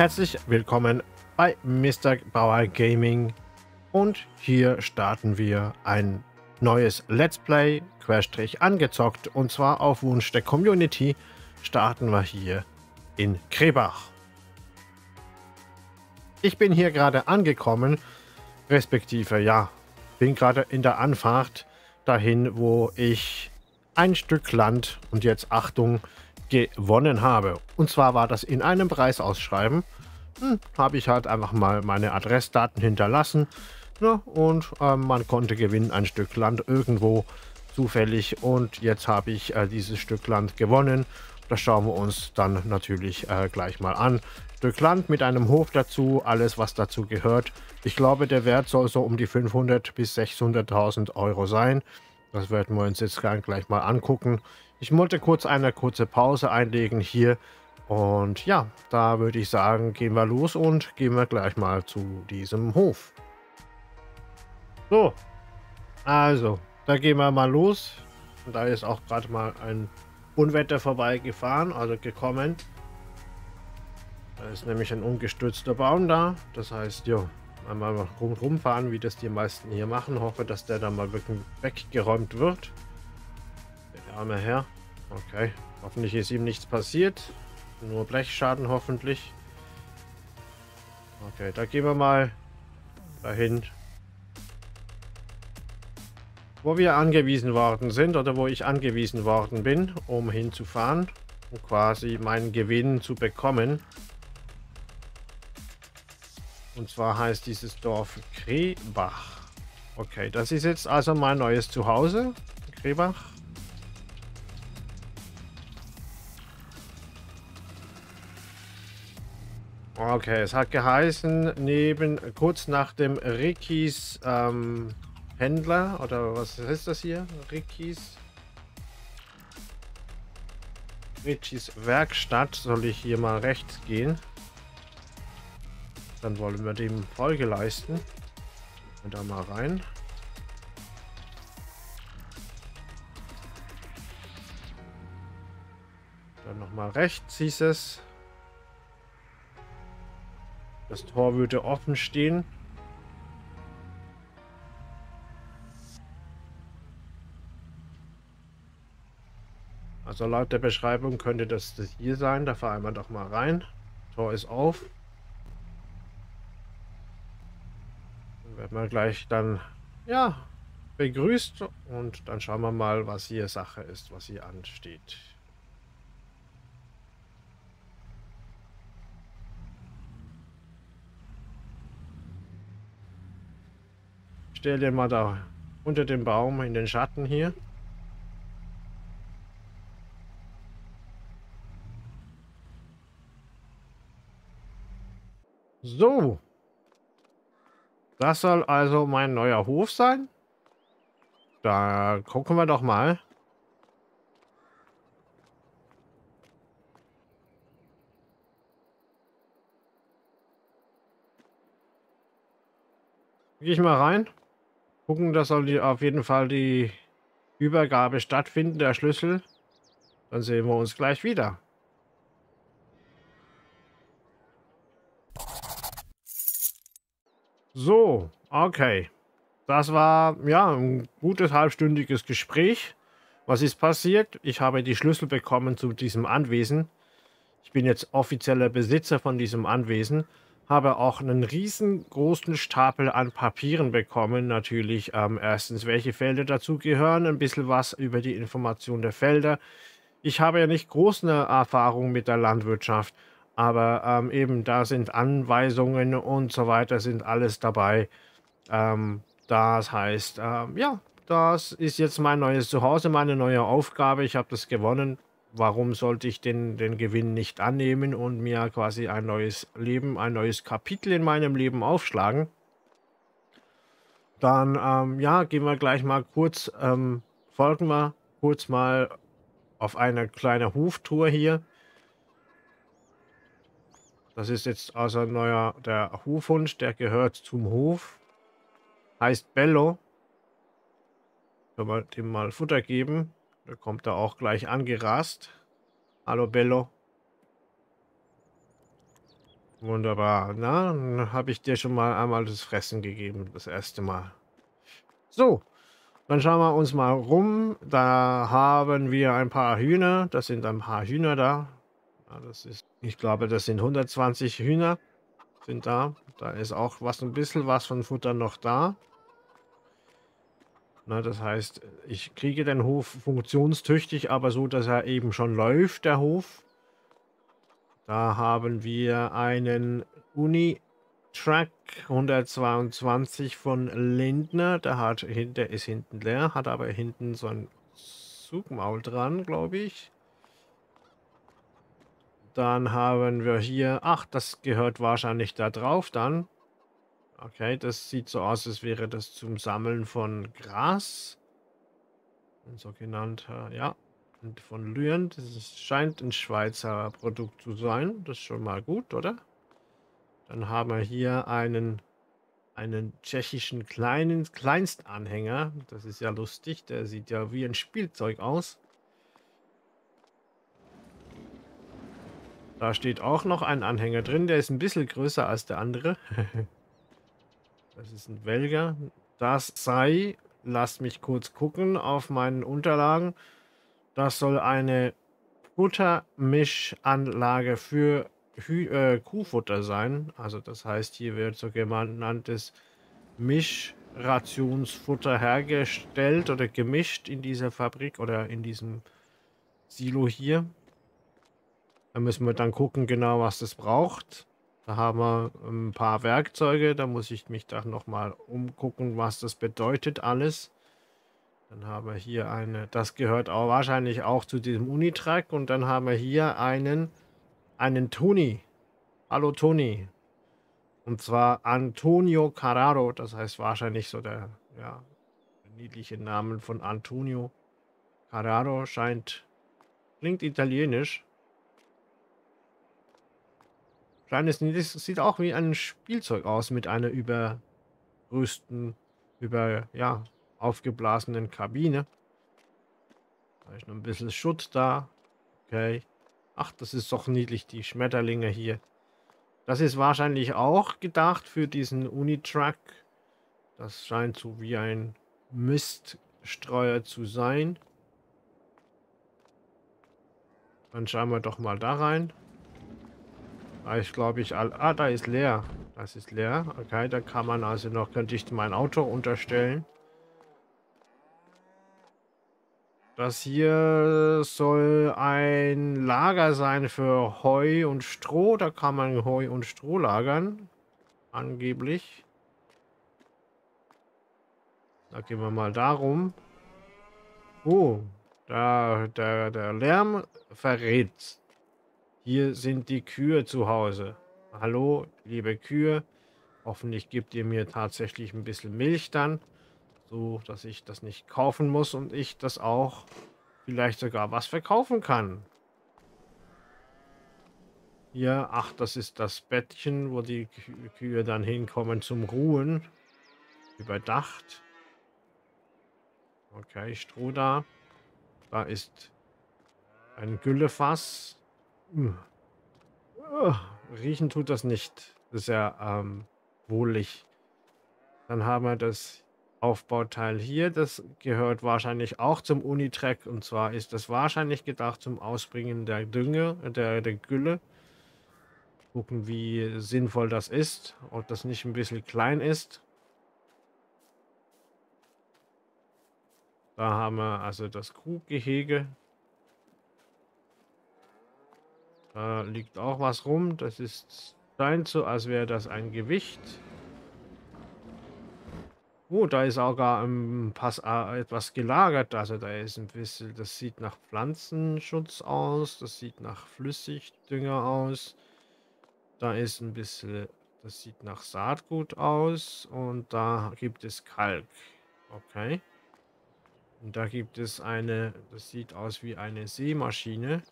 Herzlich willkommen bei Mr. Bauer Gaming und hier starten wir ein neues Let's Play, Querstrich angezockt und zwar auf Wunsch der Community starten wir hier in Krebach. Ich bin hier gerade angekommen, respektive ja, bin gerade in der Anfahrt dahin, wo ich ein Stück Land und jetzt Achtung, gewonnen habe. Und zwar war das in einem Preisausschreiben. Hm, habe ich halt einfach mal meine Adressdaten hinterlassen. Ja, und äh, man konnte gewinnen ein Stück Land irgendwo zufällig. Und jetzt habe ich äh, dieses Stück Land gewonnen. Das schauen wir uns dann natürlich äh, gleich mal an. Stück Land mit einem Hof dazu, alles was dazu gehört. Ich glaube, der Wert soll so um die 500 bis 600.000 Euro sein. Das werden wir uns jetzt gleich mal angucken. Ich wollte kurz eine kurze Pause einlegen hier. Und ja, da würde ich sagen, gehen wir los und gehen wir gleich mal zu diesem Hof. So, also, da gehen wir mal los. Und da ist auch gerade mal ein Unwetter vorbeigefahren, also gekommen. Da ist nämlich ein umgestürzter Baum da. Das heißt, ja, einmal rum, rumfahren, wie das die meisten hier machen. Hoffe, dass der dann mal wirklich weggeräumt wird. Der arme Herr. Okay. Hoffentlich ist ihm nichts passiert. Nur Blechschaden hoffentlich. Okay, da gehen wir mal dahin. Wo wir angewiesen worden sind oder wo ich angewiesen worden bin, um hinzufahren und quasi meinen Gewinn zu bekommen. Und zwar heißt dieses Dorf Krebach. Okay, das ist jetzt also mein neues Zuhause. Krebach. Okay, es hat geheißen, neben kurz nach dem Rikis ähm, Händler, oder was ist das hier? Rikis Rikis Werkstatt soll ich hier mal rechts gehen. Dann wollen wir dem Folge leisten. Und da mal rein. Dann nochmal rechts hieß es. Das Tor würde offen stehen. Also laut der Beschreibung könnte das, hier sein. Da fahren wir doch mal rein. Tor ist auf. werden wir gleich dann, ja, begrüßt und dann schauen wir mal, was hier Sache ist, was hier ansteht. Stell dir mal da unter dem Baum in den Schatten hier. So, das soll also mein neuer Hof sein. Da gucken wir doch mal. Gehe ich mal rein. Gucken, da soll die auf jeden Fall die Übergabe stattfinden, der Schlüssel. Dann sehen wir uns gleich wieder. So, okay. Das war ja ein gutes halbstündiges Gespräch. Was ist passiert? Ich habe die Schlüssel bekommen zu diesem Anwesen. Ich bin jetzt offizieller Besitzer von diesem Anwesen. Habe auch einen riesengroßen Stapel an Papieren bekommen. Natürlich ähm, erstens, welche Felder dazu gehören, ein bisschen was über die Information der Felder. Ich habe ja nicht große Erfahrung mit der Landwirtschaft. Aber ähm, eben da sind Anweisungen und so weiter, sind alles dabei. Ähm, das heißt, ähm, ja, das ist jetzt mein neues Zuhause, meine neue Aufgabe. Ich habe das gewonnen. Warum sollte ich den, den Gewinn nicht annehmen und mir quasi ein neues Leben, ein neues Kapitel in meinem Leben aufschlagen? Dann, ähm, ja, gehen wir gleich mal kurz, ähm, folgen wir kurz mal auf eine kleine Hoftour hier. Das ist jetzt also ein neuer, der Hufhund, der gehört zum Hof. Heißt Bello. Können wir dem mal Futter geben. Da kommt er auch gleich angerast. Hallo Bello. Wunderbar. Na, dann habe ich dir schon mal einmal das Fressen gegeben, das erste Mal. So, dann schauen wir uns mal rum. Da haben wir ein paar Hühner. Das sind ein paar Hühner da. Ja, das ist, ich glaube, das sind 120 Hühner sind da. Da ist auch was ein bisschen was von Futter noch da. Na, das heißt, ich kriege den Hof funktionstüchtig, aber so, dass er eben schon läuft, der Hof. Da haben wir einen Uni-Track 122 von Lindner. Der, hat, der ist hinten leer, hat aber hinten so ein Zugmaul dran, glaube ich. Dann haben wir hier, ach, das gehört wahrscheinlich da drauf dann. Okay, das sieht so aus, als wäre das zum Sammeln von Gras. Ein sogenannter, ja, und von Lüren. Das ist, scheint ein Schweizer Produkt zu sein. Das ist schon mal gut, oder? Dann haben wir hier einen, einen tschechischen kleinen Kleinstanhänger. Das ist ja lustig. Der sieht ja wie ein Spielzeug aus. Da steht auch noch ein Anhänger drin. Der ist ein bisschen größer als der andere. das ist ein Welger. Das sei, lasst mich kurz gucken auf meinen Unterlagen. Das soll eine Futtermischanlage für Hü äh, Kuhfutter sein. Also das heißt, hier wird so genanntes Mischrationsfutter hergestellt oder gemischt in dieser Fabrik oder in diesem Silo hier. Da müssen wir dann gucken genau, was das braucht. Da haben wir ein paar Werkzeuge. Da muss ich mich da nochmal umgucken, was das bedeutet alles. Dann haben wir hier eine, das gehört auch wahrscheinlich auch zu diesem Unitrack. Und dann haben wir hier einen, einen Toni. Hallo Toni. Und zwar Antonio Carraro. Das heißt wahrscheinlich so der, ja, niedliche Name von Antonio Carraro scheint, klingt italienisch. Kleines das sieht auch wie ein Spielzeug aus mit einer übergrößten, über, ja, aufgeblasenen Kabine. Da ist noch ein bisschen Schutt da. Okay. Ach, das ist doch niedlich, die Schmetterlinge hier. Das ist wahrscheinlich auch gedacht für diesen Unitrack. Das scheint so wie ein Miststreuer zu sein. Dann schauen wir doch mal da rein. Da ist, glaube ich. Ah, da ist leer. Das ist leer. Okay, da kann man also noch... Könnte ich mein Auto unterstellen. Das hier soll ein Lager sein für Heu und Stroh. Da kann man Heu und Stroh lagern. Angeblich. Da gehen wir mal darum. Oh, da, der, der Lärm verrät hier sind die Kühe zu Hause. Hallo, liebe Kühe. Hoffentlich gebt ihr mir tatsächlich ein bisschen Milch dann. So, dass ich das nicht kaufen muss und ich das auch vielleicht sogar was verkaufen kann. Hier, ach, das ist das Bettchen, wo die Kühe dann hinkommen zum Ruhen. Überdacht. Okay, Stroh da. Da ist ein Güllefass. Riechen tut das nicht. Ja ähm, wohlig. Dann haben wir das Aufbauteil hier. Das gehört wahrscheinlich auch zum Unitrack. Und zwar ist das wahrscheinlich gedacht zum Ausbringen der Dünge, der, der Gülle. Gucken, wie sinnvoll das ist. Ob das nicht ein bisschen klein ist. Da haben wir also das Kuhgehege. Da liegt auch was rum. Das ist scheint so, als wäre das ein Gewicht. Oh, da ist auch gar im Pass äh, etwas gelagert. Also da ist ein bisschen, das sieht nach Pflanzenschutz aus. Das sieht nach Flüssigdünger aus. Da ist ein bisschen, das sieht nach Saatgut aus. Und da gibt es Kalk. Okay. Und da gibt es eine, das sieht aus wie eine Seemaschine.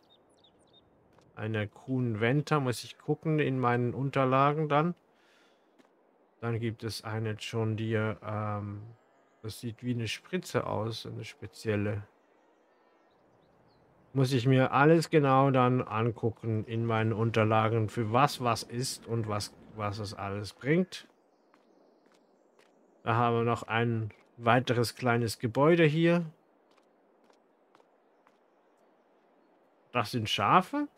Eine Kuhn Venta muss ich gucken in meinen Unterlagen dann. Dann gibt es eine John Deere, ähm, das sieht wie eine Spritze aus, eine spezielle. muss ich mir alles genau dann angucken in meinen Unterlagen, für was was ist und was, was es alles bringt. Da haben wir noch ein weiteres kleines Gebäude hier. Das sind Schafe.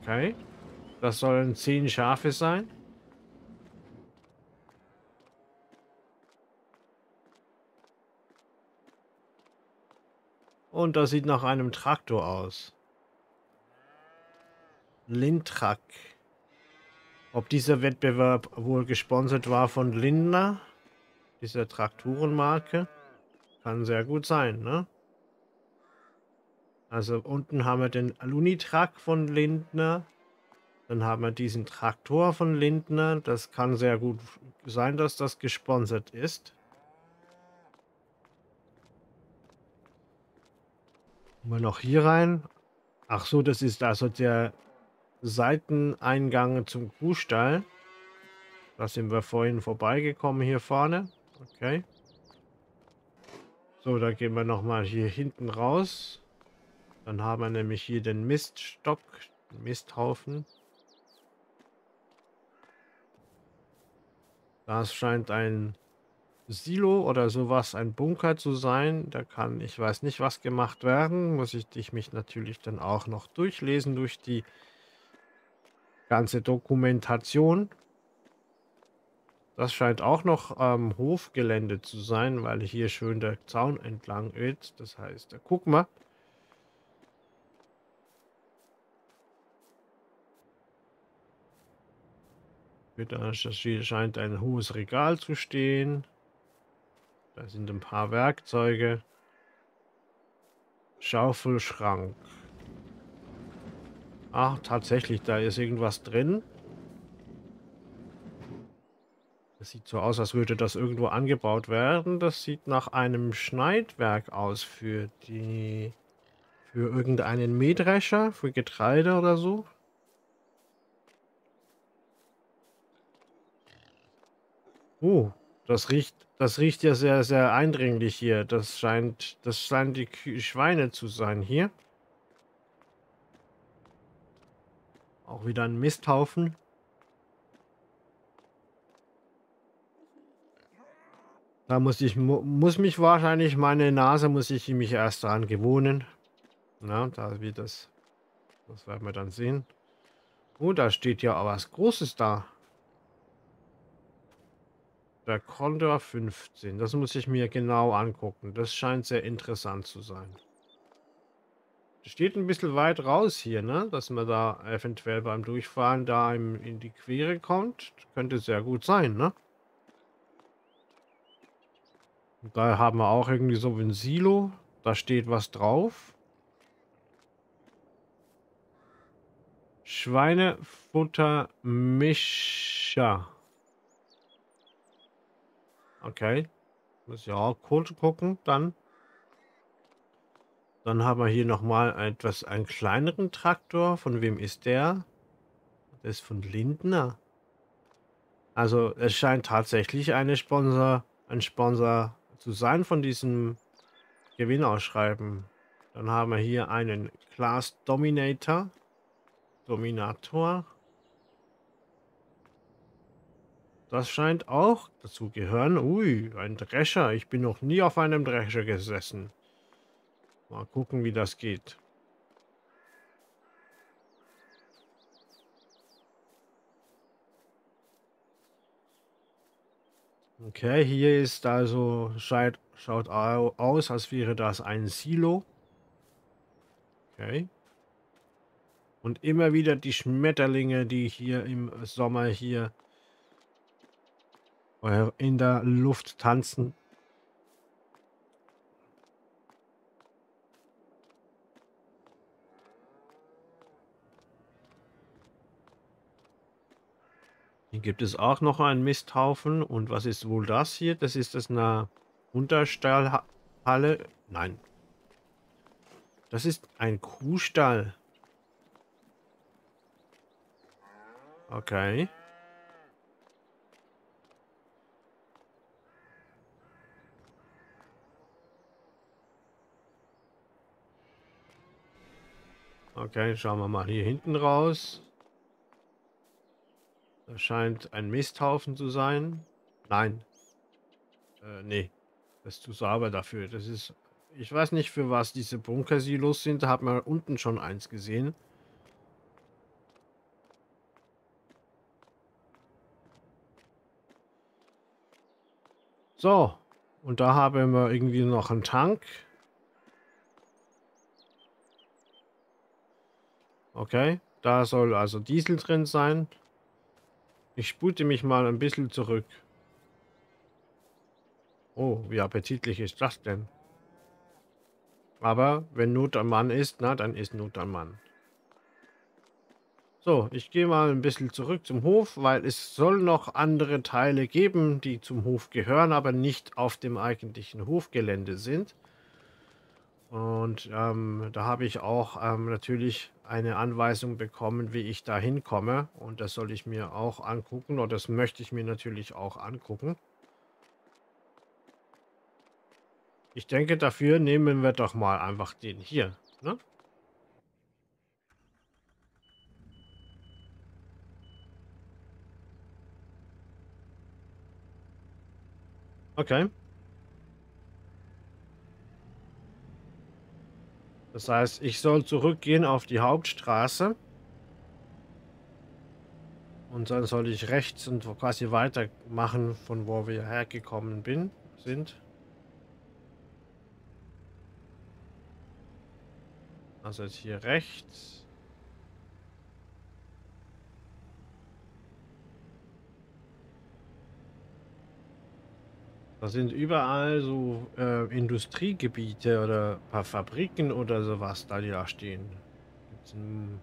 Okay. Das sollen zehn Schafe sein. Und das sieht nach einem Traktor aus. Lindtrak. Ob dieser Wettbewerb wohl gesponsert war von Lindner, dieser Traktorenmarke, kann sehr gut sein, ne? Also unten haben wir den Alunitrak von Lindner. Dann haben wir diesen Traktor von Lindner. Das kann sehr gut sein, dass das gesponsert ist. Mal noch hier rein. Ach so, das ist also der Seiteneingang zum Kuhstall. Da sind wir vorhin vorbeigekommen hier vorne. Okay. So, da gehen wir nochmal hier hinten raus. Dann haben wir nämlich hier den Miststock, den Misthaufen. Das scheint ein Silo oder sowas, ein Bunker zu sein. Da kann, ich weiß nicht, was gemacht werden. Muss ich dich mich natürlich dann auch noch durchlesen durch die ganze Dokumentation. Das scheint auch noch ähm, Hofgelände zu sein, weil hier schön der Zaun entlang ist. Das heißt, guck mal. Da scheint ein hohes Regal zu stehen. Da sind ein paar Werkzeuge. Schaufelschrank. Ach, tatsächlich, da ist irgendwas drin. Das sieht so aus, als würde das irgendwo angebaut werden. Das sieht nach einem Schneidwerk aus für die... Für irgendeinen Mähdrescher, für Getreide oder so. Oh, das riecht, das riecht ja sehr, sehr eindringlich hier. Das scheint, das scheinen die Schweine zu sein hier. Auch wieder ein Misthaufen. Da muss ich, muss mich wahrscheinlich, meine Nase muss ich mich erst daran gewöhnen. Na, da wie das, das werden wir dann sehen. Oh, da steht ja was Großes da. Der Condor 15. Das muss ich mir genau angucken. Das scheint sehr interessant zu sein. Steht ein bisschen weit raus hier, ne? Dass man da eventuell beim Durchfahren da in die Quere kommt. Könnte sehr gut sein, ne? Da haben wir auch irgendwie so ein Silo. Da steht was drauf. Schweinefuttermischer. Okay. Muss ja auch kurz gucken, dann. Dann haben wir hier nochmal etwas, einen kleineren Traktor. Von wem ist der? Das ist von Lindner. Also es scheint tatsächlich eine Sponsor, ein Sponsor zu sein von diesem Gewinnausschreiben. Dann haben wir hier einen Class Dominator. Dominator. Das scheint auch dazu gehören. Ui, ein Drescher. Ich bin noch nie auf einem Drescher gesessen. Mal gucken, wie das geht. Okay, hier ist also, schaut, schaut aus, als wäre das ein Silo. Okay. Und immer wieder die Schmetterlinge, die hier im Sommer hier in der Luft tanzen. Hier gibt es auch noch einen Misthaufen. Und was ist wohl das hier? Das ist das eine Unterstallhalle. Nein. Das ist ein Kuhstall. Okay. Okay, schauen wir mal hier hinten raus. Das scheint ein Misthaufen zu sein. Nein. Äh, nee. Das ist zu sauber dafür. Das ist... Ich weiß nicht, für was diese Bunkersilos sind. Da hat man unten schon eins gesehen. So. Und da haben wir irgendwie noch einen Tank. Okay. Da soll also Diesel drin sein. Ich spute mich mal ein bisschen zurück. Oh, wie appetitlich ist das denn? Aber wenn Not am Mann ist, na, dann ist Not am Mann. So, ich gehe mal ein bisschen zurück zum Hof, weil es soll noch andere Teile geben, die zum Hof gehören, aber nicht auf dem eigentlichen Hofgelände sind. Und ähm, da habe ich auch ähm, natürlich eine Anweisung bekommen, wie ich da hinkomme. Und das soll ich mir auch angucken. Und das möchte ich mir natürlich auch angucken. Ich denke, dafür nehmen wir doch mal einfach den hier. Ne? Okay. Das heißt, ich soll zurückgehen auf die Hauptstraße. Und dann soll ich rechts und quasi weitermachen, von wo wir hergekommen bin, sind. Also jetzt hier rechts. Da sind überall so äh, Industriegebiete oder paar Fabriken oder sowas da, die da stehen. Gibt's ein,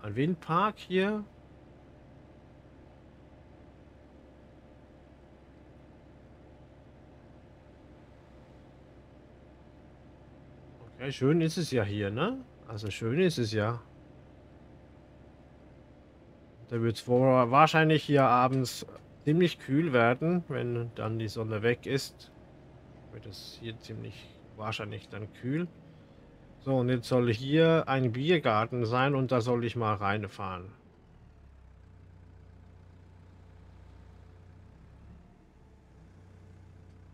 ein Windpark hier. Okay, schön ist es ja hier, ne? Also schön ist es ja. Da wird es wahrscheinlich hier abends ziemlich kühl werden, wenn dann die Sonne weg ist. Wird es hier ziemlich wahrscheinlich dann kühl. So, und jetzt soll hier ein Biergarten sein und da soll ich mal reinfahren.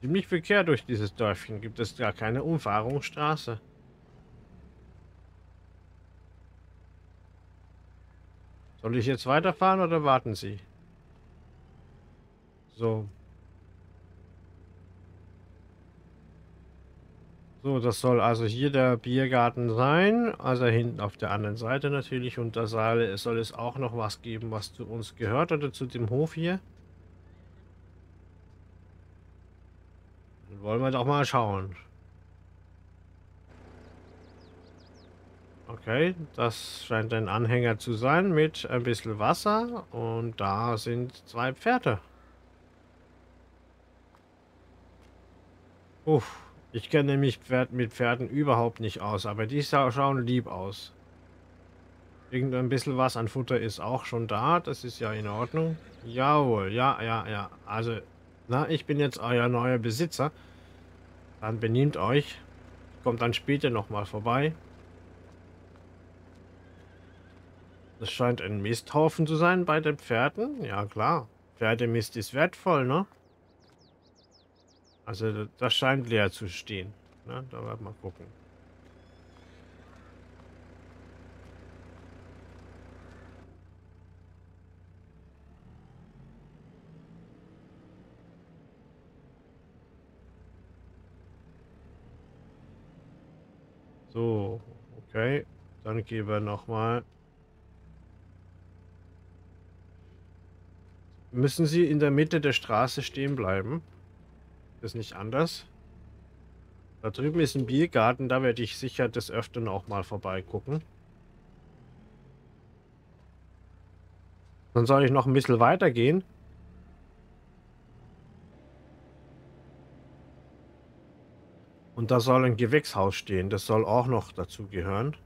Ziemlich verkehrt durch dieses Dörfchen gibt es gar keine Umfahrungsstraße. Soll ich jetzt weiterfahren oder warten Sie? So. So, das soll also hier der Biergarten sein. Also hinten auf der anderen Seite natürlich. Und da soll, soll es auch noch was geben, was zu uns gehört oder zu dem Hof hier. Dann wollen wir doch mal schauen. Okay, das scheint ein Anhänger zu sein mit ein bisschen Wasser. Und da sind zwei Pferde. Uff, ich kenne mich Pferd mit Pferden überhaupt nicht aus, aber die schauen lieb aus. Irgendein bisschen was an Futter ist auch schon da, das ist ja in Ordnung. Jawohl, ja, ja, ja. Also, na, ich bin jetzt euer neuer Besitzer. Dann benehmt euch. Kommt dann später nochmal vorbei. Das scheint ein Misthaufen zu sein bei den Pferden. Ja, klar. Pferdemist ist wertvoll, ne? Also das scheint leer zu stehen. Ne? Da werden wir mal gucken. So, okay. Dann gehen wir nochmal. Müssen Sie in der Mitte der Straße stehen bleiben? Ist nicht anders. Da drüben ist ein Biergarten, da werde ich sicher des Öfteren auch mal vorbeigucken. Dann soll ich noch ein bisschen weitergehen. Und da soll ein Gewächshaus stehen. Das soll auch noch dazu gehören.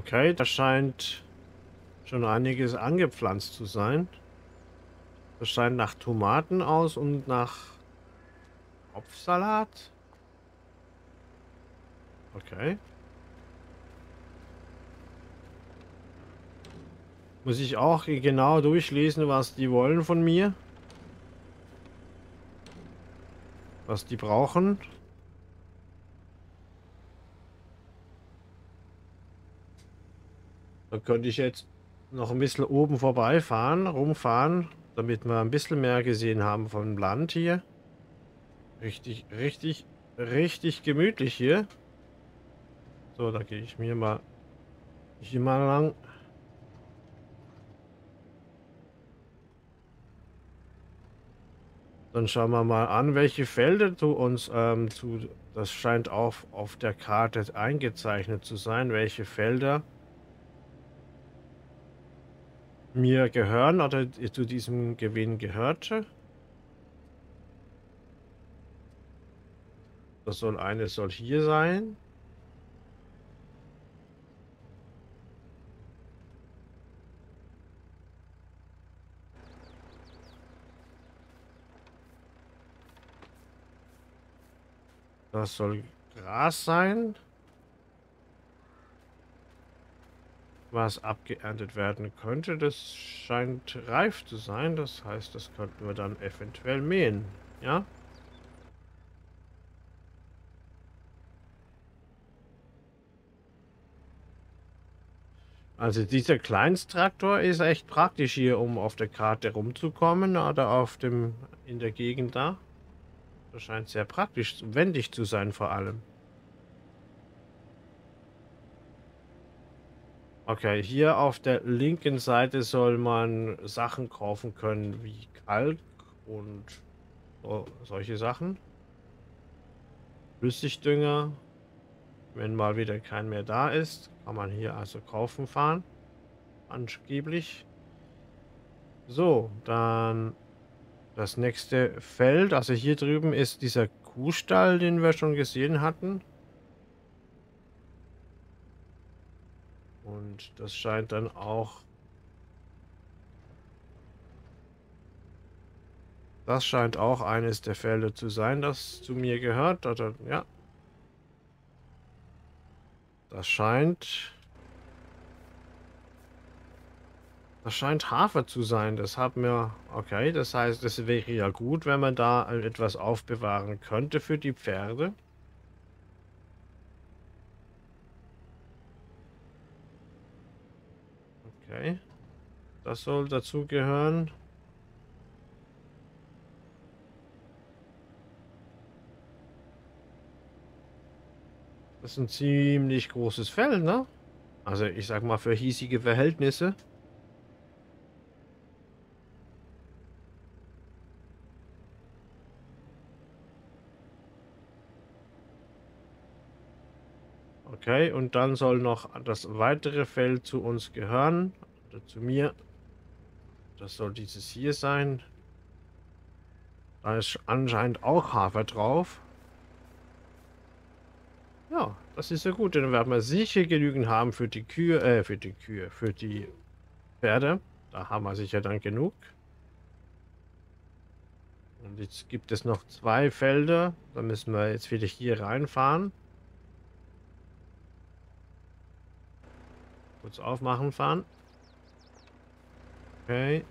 Okay, da scheint schon einiges angepflanzt zu sein. Das scheint nach Tomaten aus und nach Kopfsalat. Okay. Muss ich auch genau durchlesen, was die wollen von mir? Was die brauchen? Da könnte ich jetzt noch ein bisschen oben vorbeifahren, rumfahren, damit wir ein bisschen mehr gesehen haben vom Land hier. Richtig, richtig, richtig gemütlich hier. So, da gehe ich mir mal hier mal lang. Dann schauen wir mal an, welche Felder du uns ähm, zu. Das scheint auch auf der Karte eingezeichnet zu sein, welche Felder mir gehören oder zu diesem Gewinn gehörte. Das soll eine soll hier sein. Das soll Gras sein. Was abgeerntet werden könnte, das scheint reif zu sein. Das heißt, das könnten wir dann eventuell mähen. Ja? Also dieser Kleinstraktor ist echt praktisch hier, um auf der Karte rumzukommen oder auf dem in der Gegend da. Das scheint sehr praktisch, wendig zu sein vor allem. Okay, hier auf der linken Seite soll man Sachen kaufen können wie Kalk und so, solche Sachen. Flüssigdünger. Wenn mal wieder kein mehr da ist, kann man hier also kaufen fahren. Angeblich. So, dann das nächste Feld, also hier drüben ist dieser Kuhstall, den wir schon gesehen hatten. Und das scheint dann auch... Das scheint auch eines der Felder zu sein, das zu mir gehört. Ja. Das scheint... Das scheint Hafer zu sein. Das haben wir... Okay, das heißt, es wäre ja gut, wenn man da etwas aufbewahren könnte für die Pferde. Okay. Das soll dazu gehören. Das ist ein ziemlich großes Feld, ne? Also ich sag mal für hiesige Verhältnisse. Okay, und dann soll noch das weitere Feld zu uns gehören. Oder zu mir. Das soll dieses hier sein. Da ist anscheinend auch Hafer drauf. Ja, das ist ja gut. Dann werden wir sicher genügend haben für die Kühe, äh, für die Kühe, für die Pferde. Da haben wir sicher dann genug. Und jetzt gibt es noch zwei Felder. Da müssen wir jetzt wieder hier reinfahren. Kurz aufmachen, fahren. Okay.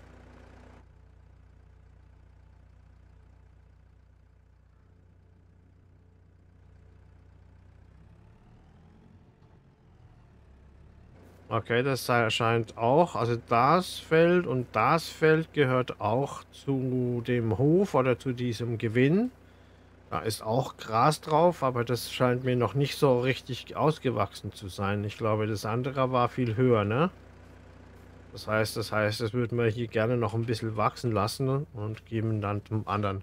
Okay, das erscheint auch. Also das Feld und das Feld gehört auch zu dem Hof oder zu diesem Gewinn. Da ist auch Gras drauf, aber das scheint mir noch nicht so richtig ausgewachsen zu sein. Ich glaube, das andere war viel höher, ne? Das heißt, das heißt, das würden wir hier gerne noch ein bisschen wachsen lassen und geben dann zum anderen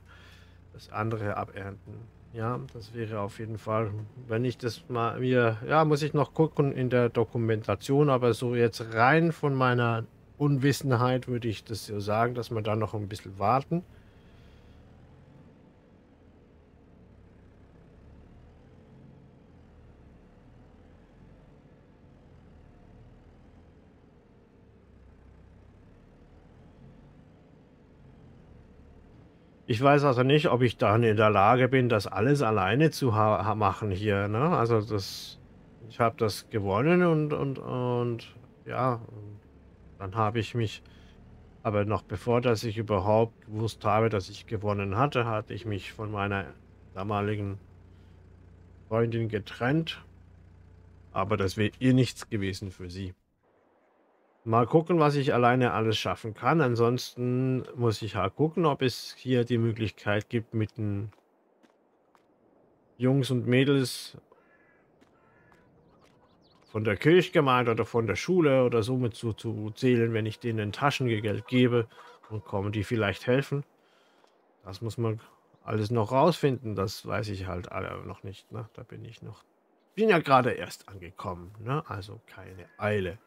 das andere abernten. Ja, das wäre auf jeden Fall, wenn ich das mal mir, ja, muss ich noch gucken in der Dokumentation, aber so jetzt rein von meiner Unwissenheit würde ich das so sagen, dass wir da noch ein bisschen warten. Ich weiß also nicht, ob ich dann in der Lage bin, das alles alleine zu machen hier. Ne? Also das, ich habe das gewonnen und, und, und ja, dann habe ich mich, aber noch bevor, dass ich überhaupt gewusst habe, dass ich gewonnen hatte, hatte ich mich von meiner damaligen Freundin getrennt. Aber das wäre ihr nichts gewesen für sie. Mal gucken, was ich alleine alles schaffen kann. Ansonsten muss ich halt gucken, ob es hier die Möglichkeit gibt, mit den Jungs und Mädels von der Kirchgemeinde oder von der Schule oder so mit zu, zu zählen, wenn ich denen Taschengeld gebe und kommen die vielleicht helfen. Das muss man alles noch rausfinden. Das weiß ich halt alle noch nicht. Ne? Da bin ich noch. Bin ja gerade erst angekommen. Ne? Also keine Eile.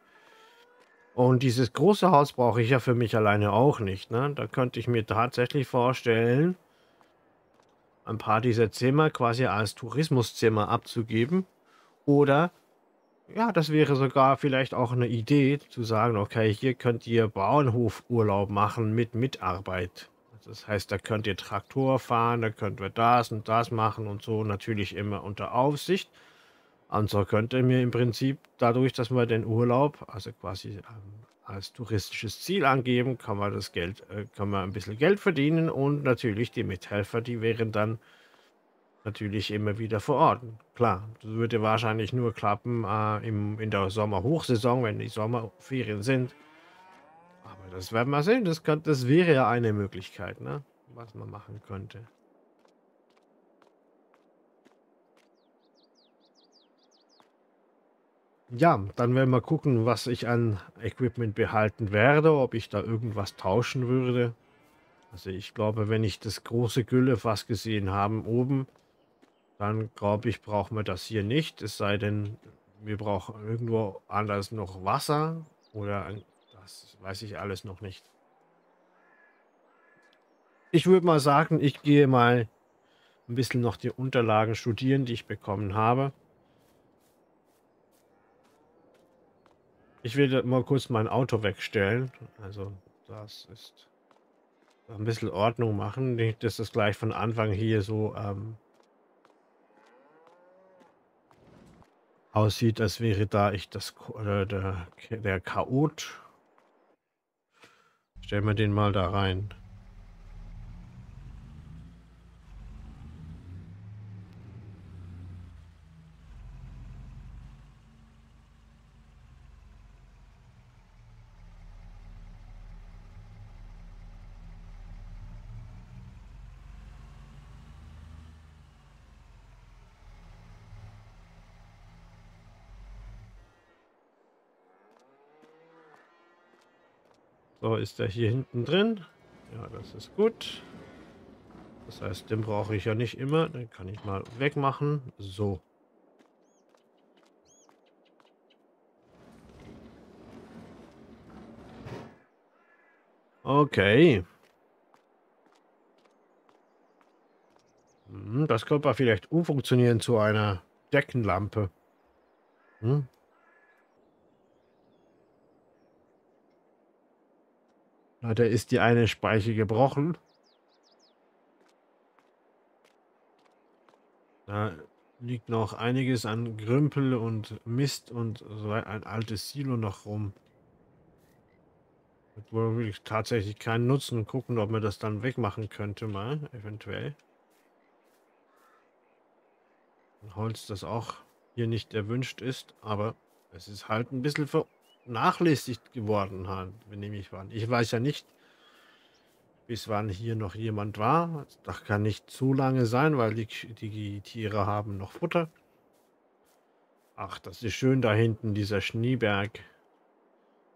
Und dieses große Haus brauche ich ja für mich alleine auch nicht. Ne? Da könnte ich mir tatsächlich vorstellen, ein paar dieser Zimmer quasi als Tourismuszimmer abzugeben. Oder, ja, das wäre sogar vielleicht auch eine Idee, zu sagen, okay, hier könnt ihr Bauernhofurlaub machen mit Mitarbeit. Das heißt, da könnt ihr Traktor fahren, da könnt ihr das und das machen und so, natürlich immer unter Aufsicht. Und so könnte mir im Prinzip dadurch, dass wir den Urlaub, also quasi ähm, als touristisches Ziel angeben, kann man das Geld, äh, kann man ein bisschen Geld verdienen und natürlich die Mithelfer, die wären dann natürlich immer wieder vor Ort. Klar, das würde wahrscheinlich nur klappen äh, im, in der Sommerhochsaison, wenn die Sommerferien sind. Aber das werden wir sehen. Das, kann, das wäre ja eine Möglichkeit, ne? was man machen könnte. Ja, dann werden wir gucken, was ich an Equipment behalten werde, ob ich da irgendwas tauschen würde. Also ich glaube, wenn ich das große Gülle fast gesehen haben oben, dann glaube ich, brauchen wir das hier nicht. Es sei denn, wir brauchen irgendwo anders noch Wasser oder das weiß ich alles noch nicht. Ich würde mal sagen, ich gehe mal ein bisschen noch die Unterlagen studieren, die ich bekommen habe. Ich will mal kurz mein Auto wegstellen. Also das ist ein bisschen Ordnung machen. Nicht, dass das gleich von Anfang hier so ähm, aussieht, als wäre da ich das äh, der, der Chaot. Stellen wir den mal da rein. So, ist er hier hinten drin? Ja, das ist gut. Das heißt, den brauche ich ja nicht immer. Den kann ich mal wegmachen. So. Okay. Hm, das könnte vielleicht umfunktionieren zu einer Deckenlampe. Hm? Leider ist die eine Speiche gebrochen. Da liegt noch einiges an Grümpel und Mist und so ein altes Silo noch rum. Mit wohl wirklich tatsächlich keinen Nutzen. Gucken, ob man das dann wegmachen könnte mal, eventuell. Holz, das auch hier nicht erwünscht ist, aber es ist halt ein bisschen ver nachlässig geworden haben, nehme ich an. Ich weiß ja nicht, bis wann hier noch jemand war. Das kann nicht zu lange sein, weil die, die Tiere haben noch Futter. Ach, das ist schön da hinten, dieser Schneeberg.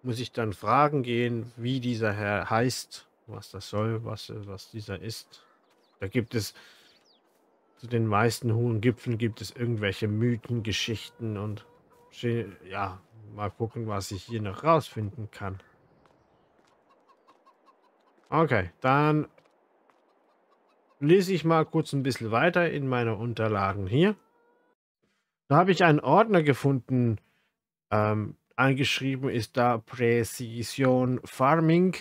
Muss ich dann fragen gehen, wie dieser Herr heißt, was das soll, was, was dieser ist. Da gibt es zu den meisten hohen Gipfeln gibt es irgendwelche Mythen, Geschichten und ja, Mal gucken, was ich hier noch rausfinden kann. Okay, dann lese ich mal kurz ein bisschen weiter in meine Unterlagen hier. Da habe ich einen Ordner gefunden. Ähm, eingeschrieben ist da Precision Farming.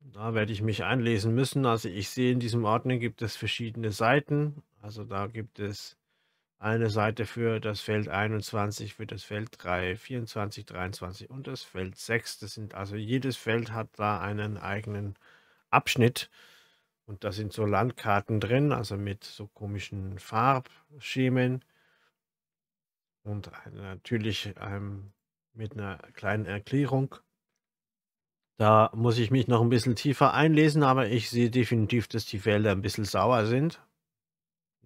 Da werde ich mich einlesen müssen. Also ich sehe in diesem Ordner gibt es verschiedene Seiten. Also da gibt es eine Seite für das Feld 21, für das Feld 3, 24, 23 und das Feld 6. Das sind also jedes Feld hat da einen eigenen Abschnitt. Und da sind so Landkarten drin, also mit so komischen Farbschemen. Und natürlich ähm, mit einer kleinen Erklärung. Da muss ich mich noch ein bisschen tiefer einlesen, aber ich sehe definitiv, dass die Felder ein bisschen sauer sind.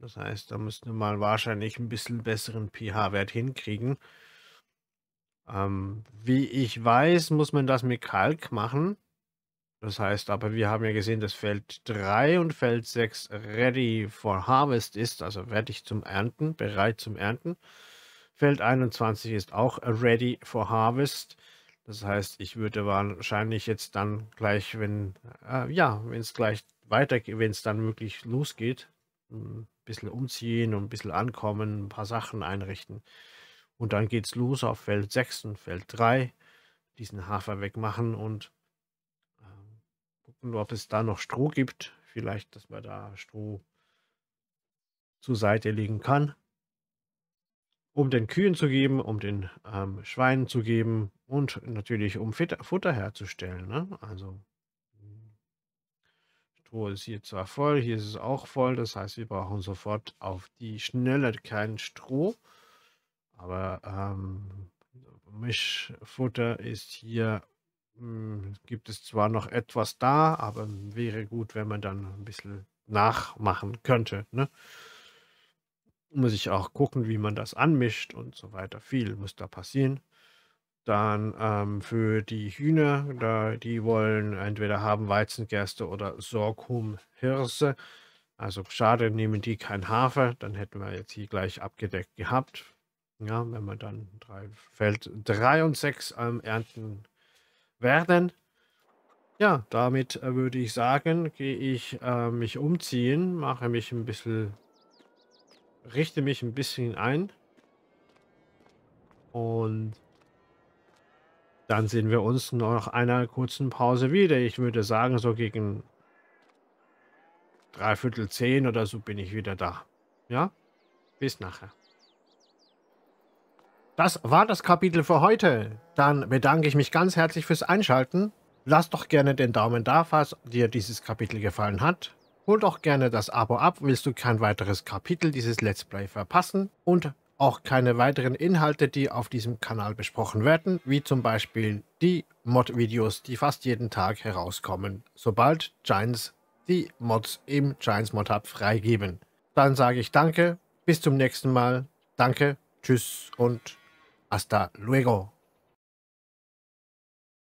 Das heißt, da müsste man wahrscheinlich ein bisschen besseren pH-Wert hinkriegen. Ähm, wie ich weiß, muss man das mit Kalk machen. Das heißt aber, wir haben ja gesehen, dass Feld 3 und Feld 6 ready for harvest ist, also fertig zum Ernten, bereit zum Ernten. Feld 21 ist auch ready for harvest. Das heißt, ich würde wahrscheinlich jetzt dann gleich, wenn, äh, ja, es gleich weiter, wenn es dann wirklich losgeht, ein bisschen umziehen und ein bisschen ankommen, ein paar Sachen einrichten. Und dann geht es los auf Feld 6 und Feld 3, diesen Hafer wegmachen und äh, gucken, ob es da noch Stroh gibt. Vielleicht, dass man da Stroh zur Seite legen kann um den Kühen zu geben, um den ähm, Schweinen zu geben und natürlich um Futter, Futter herzustellen. Ne? Also Stroh ist hier zwar voll, hier ist es auch voll, das heißt, wir brauchen sofort auf die Schnelle kein Stroh, aber ähm, Mischfutter ist hier, mh, hm, gibt es zwar noch etwas da, aber wäre gut, wenn man dann ein bisschen nachmachen könnte. Ne? muss ich auch gucken, wie man das anmischt und so weiter. Viel muss da passieren. Dann ähm, für die Hühner, da, die wollen entweder haben Weizengerste oder Sorghumhirse. Also schade, nehmen die kein Hafer, dann hätten wir jetzt hier gleich abgedeckt gehabt. Ja, wenn wir dann drei, Feld 3 und 6 ähm, ernten werden. Ja, damit äh, würde ich sagen, gehe ich äh, mich umziehen, mache mich ein bisschen richte mich ein bisschen ein. Und dann sehen wir uns nach einer kurzen Pause wieder. Ich würde sagen, so gegen dreiviertel zehn oder so bin ich wieder da. Ja? Bis nachher. Das war das Kapitel für heute. Dann bedanke ich mich ganz herzlich fürs Einschalten. Lass doch gerne den Daumen da, falls dir dieses Kapitel gefallen hat. Hol doch gerne das Abo ab, willst du kein weiteres Kapitel dieses Let's Play verpassen und auch keine weiteren Inhalte, die auf diesem Kanal besprochen werden, wie zum Beispiel die Mod-Videos, die fast jeden Tag herauskommen, sobald Giants die Mods im Giants Mod Hub freigeben. Dann sage ich danke, bis zum nächsten Mal, danke, tschüss und hasta luego.